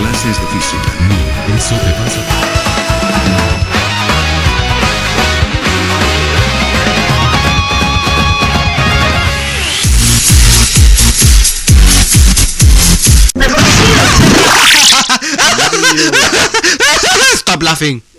clases de física. No, eso te pasa. Stop laughing.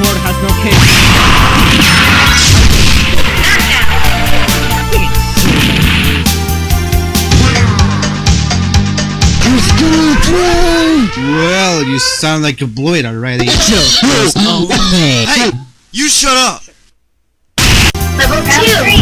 This court has no case. Well, you sound like you blew it already. Joker's away. Hey, you shut up. Level two.